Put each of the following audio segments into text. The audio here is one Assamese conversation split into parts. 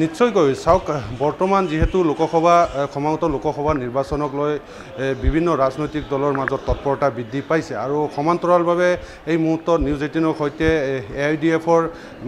নিশ্চয়কৈ চাওক বৰ্তমান যিহেতু লোকসভা সমাগত লোকসভা নিৰ্বাচনক লৈ বিভিন্ন ৰাজনৈতিক দলৰ মাজত তৎপৰতা বৃদ্ধি পাইছে আৰু সমান্তৰালভাৱে এই মুহূৰ্তত নিউজ এইটিনৰ সৈতে এ আই ডি এফৰ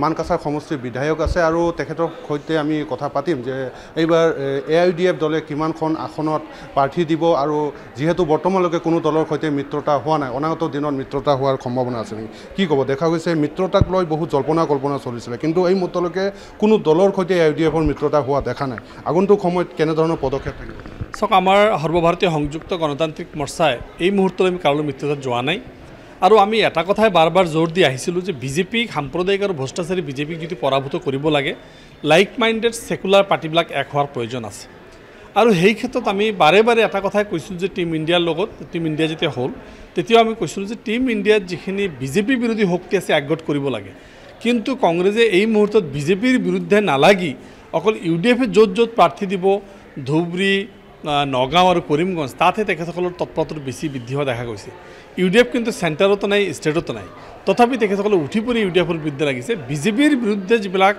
মানকাছাৰ সমষ্টিৰ বিধায়ক আছে আৰু তেখেতৰ সৈতে আমি কথা পাতিম যে এইবাৰ এ আই ডি এফ দলে কিমানখন আসনত প্ৰাৰ্থী দিব আৰু যিহেতু বৰ্তমানলৈকে কোনো দলৰ সৈতে মিত্ৰতা হোৱা নাই অনাগত দিনত মিত্ৰতা হোৱাৰ সম্ভাৱনা আছে নেকি? কি ক'ব? দেখা গৈছে মিত্ৰতাক লৈ বহুত জল্পনা কল্পনা চলিছিলে কিন্তু এই মুহূৰ্তলৈকে কোনো দলৰ সৈতে এ আই ডি এফৰ মিত্ৰতা হোৱা দেখা নাই। আগন্তুক সময়ত কেনেধৰণৰ পদক্ষেপ থাকিব? চাওক আমাৰ সৰ্বভাৰতীয় সংযুক্ত গণতান্ত্ৰিক মৰ্চাই এই মুহূৰ্তত আমি কাৰোলৈ মিত্ৰতাত যোৱা নাই। আৰু আমি এটা কথাই বাৰ বাৰ জোৰ দি আহিছিলোঁ যে বিজেপিক সাম্প্ৰদায়িক আৰু ভ্ৰষ্টাচাৰী বিজেপিক যদি পৰাভূত কৰিব লাগে লাইক মাইণ্ডেড ছেকুলাৰ পাৰ্টিবিলাক এক হোৱাৰ প্ৰয়োজন আছে। আৰু সেই ক্ষেত্ৰত আমি বাৰে বাৰে এটা কথাই কৈছিলোঁ যে টীম ইণ্ডিয়াৰ লগত টীম ইণ্ডিয়া যেতিয়া হ'ল তেতিয়াও আমি কৈছিলোঁ যে টীম ইণ্ডিয়াত যিখিনি বিজেপি বিৰোধী শক্তি আছে একগোট কৰিব লাগে। কিন্তু কংগ্ৰেছে এই মুহূৰ্তত বিজেপিৰ বিৰুদ্ধে নালাগি অকল ইউ ডি এফে য'ত য'ত প্ৰাৰ্থী দিব ধুবুৰী নগাঁও আৰু কৰিমগঞ্জ তাতহে তেখেতসকলৰ তৎপৰতাটো বেছি বৃদ্ধি হোৱা দেখা গৈছে। ইউ ডি এফ কিন্তু চেণ্টাৰতো নাই ষ্টেটতো নাই। তথাপি তেখেতসকলে উঠি পৰি ইউ ডি এফৰ বিৰুদ্ধে লাগিছে। বিজেপিৰ বিৰুদ্ধে যিবিলাক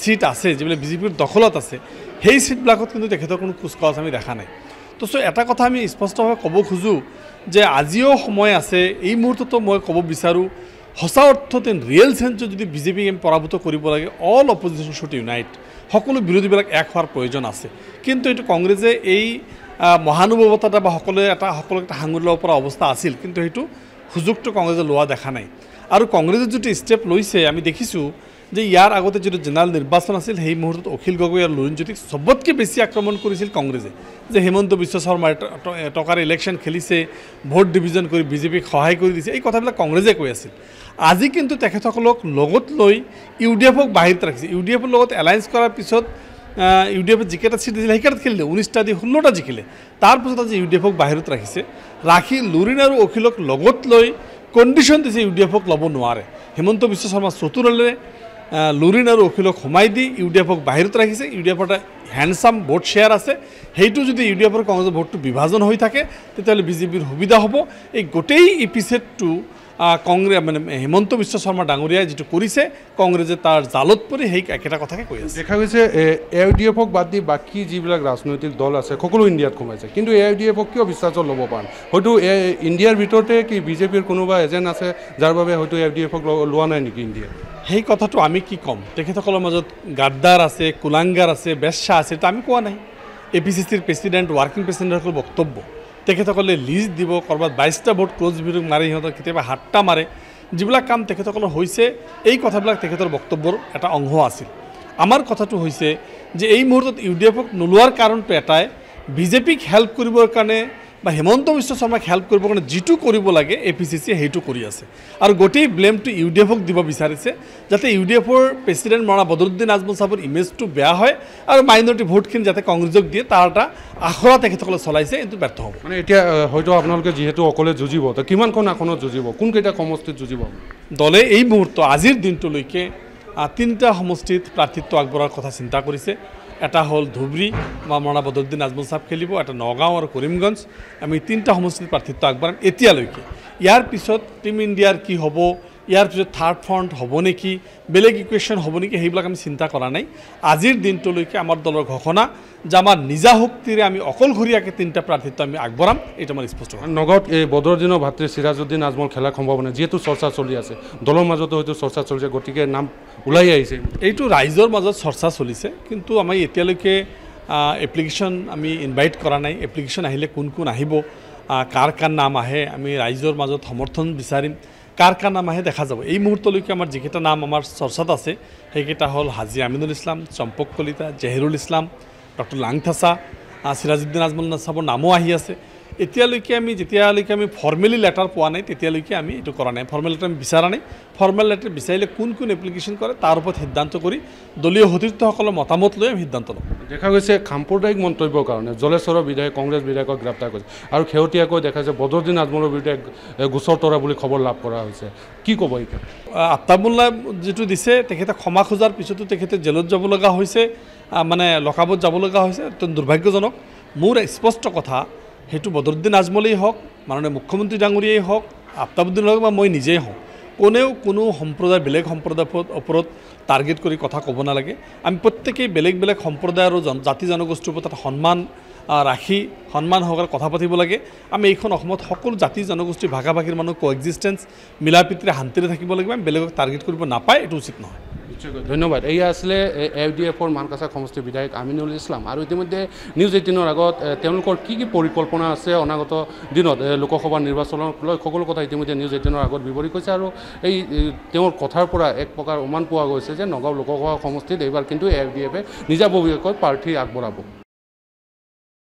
চিট আছে যিবিলাক বিজেপিৰ দখলত আছে সেই চিটবিলাকত কিন্তু তেখেতৰ কোনো কুচকাৱাজ আমি দেখা নাই। তো চ' এটা কথা আমি স্পষ্টভাৱে ক'ব খোজোঁ যে আজিও সময় আছে এই মুহূৰ্ততো মই ক'ব বিচাৰোঁ সঁচা অৰ্থতে ৰিয়েল চেঞ্চত যদি বিজেপিক আমি পৰাভূত কৰিব লাগে অল অপজিশ্যন শ্বুড ইউনাইট সকলো বিৰোধীবিলাক এক হোৱাৰ প্ৰয়োজন আছে। কিন্তু এইটো কংগ্ৰেছে এই মহানুভৱতা বা সকলোৱে এটা সকলোকে এটা সাঙুৰি ল'ব পৰা অৱস্থা আছিল। কিন্তু সেইটো সুযোগটো কংগ্ৰেছে লোৱা দেখা নাই। আৰু কংগ্ৰেছে যিটো ষ্টেপ লৈছে আমি দেখিছোঁ যে ইয়াৰ আগতে যিটো জেনেৰেল নিৰ্বাচন আছিল সেই মুহূৰ্তত অখিল গগৈ আৰু লুৰিণ জ্যোতিক চবতকৈ বেছি আক্ৰমণ কৰিছিল কংগ্ৰেছে। যে হেমন্ত বিশ্ব শৰ্মাই টকাৰ ইলেকশ্যন খেলিছে ভোট ডিভিজন কৰি বিজেপিক সহায় কৰি দিছে এই কথাবিলাক কংগ্ৰেছে কৈ আছিল। আজি কিন্তু তেখেতসকলক লগত লৈ ইউ ডি এফক বাহিৰত ৰাখিছে। ইউ ডি এফৰ লগত এলায়েন্স কৰাৰ পিছত ইউ ডি এফত যিকেইটা চিট দিছিলে সেইকেইটাত খেলিলে। ঊনৈছটা দি ষোল্লটা জিকিলে। তাৰপিছত আজি ইউ ডি এফক বাহিৰত ৰাখিছে। ৰাখি লুৰিণ আৰু অখিলক লগত লৈ কণ্ডিশ্যন দিছে ইউ ডি এফক ল'ব নোৱাৰে। হিমন্ত বিশ্ব শৰ্মা চতুৰলে লুৰিণ আৰু অখিলক সোমাই দি ইউ ডি এফক বাহিৰত ৰাখিছে। ইউ ডি এফৰ এটা হেণ্ডচাম ভোট শ্বেয়াৰ আছে। সেইটো যদি ইউ ডি এফৰ কংগ্ৰেছৰ ভোটটো বিভাজন হৈ থাকে তেতিয়াহ'লে বিজেপিৰ সুবিধা হ'ব। এই গোটেই ইপিছেটটো কংগ্ৰেছ মানে হিমন্ত বিশ্ব শৰ্মা ডাঙৰীয়াই যিটো কৰিছে কংগ্ৰেছে তাৰ জালত পৰি সেই একেটা কথাকে কৈ আছে। দেখা গৈছে এ আই ডি এফক বাদ দি বাকী যিবিলাক ৰাজনৈতিক দল আছে সকলো ইণ্ডিয়াত সোমাইছে। কিন্তু এ আই ডি এফক কিয় বিশ্বাসত ল'ব পৰা হয়তো এ ইণ্ডিয়াৰ ভিতৰতে কি বিজেপিৰ কোনোবা এজেণ্ট আছে যাৰ বাবে হয়তো এ আই ডি এফক লোৱা নাই নেকি ইণ্ডিয়াত? সেই কথাটো আমি কি ক'ম? তেখেতসকলৰ মাজত গাদ্দাৰ আছে কুলাংগাৰ আছে বেশ্যা আছে এইটো আমি কোৱা নাই। এ পি চি চিৰ প্ৰেচিডেণ্ট ৱাৰ্কিং প্ৰেচিডেণ্টসকলৰ বক্তব্য। তেখেতসকলে লিষ্ট দিব ক'ৰবাত বাইছটা ভোট ক্ল'জ ভিডিঅ' মাৰে সিহঁতক কেতিয়াবা সাতটা মাৰে। যিবিলাক কাম তেখেতসকলৰ হৈছে এই কথাবিলাক তেখেতৰ বক্তব্যৰ এটা অংশ আছিল। আমাৰ কথাটো হৈছে যে এই মুহূৰ্তত ইউ ডি এফক নোলোৱাৰ কাৰণটো এটাই। বিজেপিক হেল্প কৰিবৰ কাৰণে বা হিমন্ত বিশ্ব শৰ্মাক হেল্প কৰিবৰ কাৰণে যিটো কৰিব লাগে এ পি চি চিয়ে সেইটো কৰি আছে। আৰু গোটেই ব্লেমটো ইউ ডি এফক দিব বিচাৰিছে যাতে ইউ ডি এফৰ প্ৰেচিডেণ্ট মৰা বদৰুদ্দিন আজমল চাহাবৰ ইমেজটো বেয়া হয় আৰু মাইনৰিটি ভোটখিনি যাতে কংগ্ৰেছক দিয়ে তাৰ এটা আখৰা তেখেতসকলে চলাইছে এইটো ব্যৰ্থ হ'ব। মানে এতিয়া হয়তো আপোনালোকে যিহেতু অকলে যুঁজিব তো কিমানখন আসনত যুঁজিব? কোনকেইটা সমষ্টিত যুঁজিব? দলে এই মুহূৰ্ত আজিৰ দিনটোলৈকে তিনিটা সমষ্টিত প্ৰাৰ্থিত্ব আগবঢ়োৱাৰ কথা চিন্তা কৰিছে। এটা হ'ল ধুবুৰী বা মৰাণা বদৰুদ্দিন আজমল চাহাব খেলিব এটা নগাঁও আৰু কৰিমগঞ্জ। আমি তিনিটা সমষ্টিত প্ৰাৰ্থিত্ব আগবঢ়াম এতিয়ালৈকে। ইয়াৰ পিছত টিম ইণ্ডিয়াৰ কি হ'ব ইয়াৰ পিছত থাৰ্ড ফ্ৰণ্ট হ'ব নেকি বেলেগ ইকুৱেশ্যন হ'ব নেকি সেইবিলাক আমি চিন্তা কৰা নাই। আজিৰ দিনটোলৈকে আমাৰ দলৰ ঘোষণা যে আমাৰ নিজা শক্তিৰে আমি অকলশৰীয়াকৈ তিনিটা প্ৰাৰ্থিত্ব আমি আগবঢ়াম এইটো আমাৰ স্পষ্ট। নগাঁৱত এই বদৰুদ্দিনৰ ভাতৃ চিৰাজুদ্দিন আজমল খেলাৰ সম্ভাৱনা যিহেতু চৰ্চা চলি আছে। দলৰ মাজতো হয়তো চৰ্চা চলিছে গতিকে নাম ওলাই আহিছে। এইটো ৰাইজৰ মাজত চৰ্চা চলিছে কিন্তু আমি এতিয়ালৈকে এপ্লিকেশ্যন আমি ইনভাইট কৰা নাই। এপ্লিকেশ্যন আহিলে কোন কোন আহিব আহ, কাৰ কাৰ নাম আহে আমি ৰাইজৰ মাজত সমৰ্থন বিচাৰিম। কাৰ নাম আহে দেখা যাব। এই মুহূৰ্তলৈকে আমাৰ যিকেইটা নাম আমাৰ চৰ্চাত আছে সেইকেইটা হ'ল হাজি আমিনুল ইছলাম চম্পক কলিতা জেহেৰুল ইছলাম ডক্টৰ আহ, চিৰাজুদ্দিন আজমল নাচাবৰ নামো আহি আছে। এতিয়ালৈকে আমি যেতিয়ালৈকে আমি ফৰ্মেলি লেটাৰ পোৱা নাই তেতিয়ালৈকে আমি এইটো কৰা নাই। ফৰ্মেল লেটাৰ আমি বিচৰা নাই। ফৰ্মেল লেটাৰ বিচাৰিলে কোন কোন এপ্লিকেশ্যন কৰে তাৰ ওপৰত সিদ্ধান্ত কৰি দলীয় সতীৰ্থসকলৰ মতামত লৈ আমি সিদ্ধান্ত ল'ম দেখা গৈছে সাম্প্ৰদায়িক মন্তব্যৰ কাৰণে জলেশ্বৰৰ বিধায়ক কংগ্ৰেছ বিধায়কক গ্ৰেপ্তাৰ কৰিছে। আৰু শেহতীয়াকৈ দেখা যায় বদৰুদ্দিন আজমলৰ বিৰুদ্ধে গোচৰ তৰা বুলি খবৰ লাভ কৰা হৈছে। কি ক'ব আহ, আফতাবুল্লাহ যিটো দিছে তেখেতে ক্ষমা খোজাৰ পিছতো তেখেতে জেলত যাব লগা হৈছে মানে লকাবত যাব লগা হৈছে অত্যন্ত দুৰ্ভাগ্যজনক। মোৰ স্পষ্ট কথা সেইটো বদৰুদ্দিন আজমলেই হওক মাননীয় মুখ্যমন্ত্ৰী ডাঙৰীয়াই হওক আফতাবুদ্দিন হওক বা মই নিজেই হওঁ কোনেও কোনো সম্প্ৰদায় বেলেগ সম্প্ৰদায়ৰ ওপৰত- টাৰ্গেট কৰি কথা ক'ব নালাগে। আমি প্ৰত্যেকেই বেলেগ বেলেগ সম্প্ৰদায় আৰু জাতি জনগোষ্ঠীৰ ওপৰত এটা সন্মান ৰাখি সন্মান সহকাৰে কথা পাতিব লাগে। আমি এইখন অসমত সকলো জাতি জনগোষ্ঠী ভাষা ভাষীৰ মানুহ কো এক্সিষ্টেঞ্চ মিলা প্ৰীতিৰে শান্তিৰে থাকিব লাগিব আমি বেলেগক টাৰ্গেট কৰিব নাপায় এইটো উচিত নহয়। ধন্যবাদ। এয়া আছিলে এফ ডি এফৰ মানকাছা সমষ্টিৰ বিধায়ক আমিনুল ইছলাম। আৰু ইতিমধ্যে নিউজ এইটিনৰ আগত তেওঁলোকৰ কি কি পৰিকল্পনা আছে অনাগত দিনত লোকসভা নিৰ্বাচনক লৈ সকলো কথা ইতিমধ্যে নিউজ এইটিনৰ আগত বিৱৰি কৈছে আৰু এই তেওঁৰ কথাৰ পৰা এক প্ৰকাৰ উমান পোৱা গৈছে যে নগাঁও লোকসভা সমষ্টিত এইবাৰ কিন্তু এফ ডি এফে নিজাববীয়াকৈ প্ৰাৰ্থী আগবঢ়াব।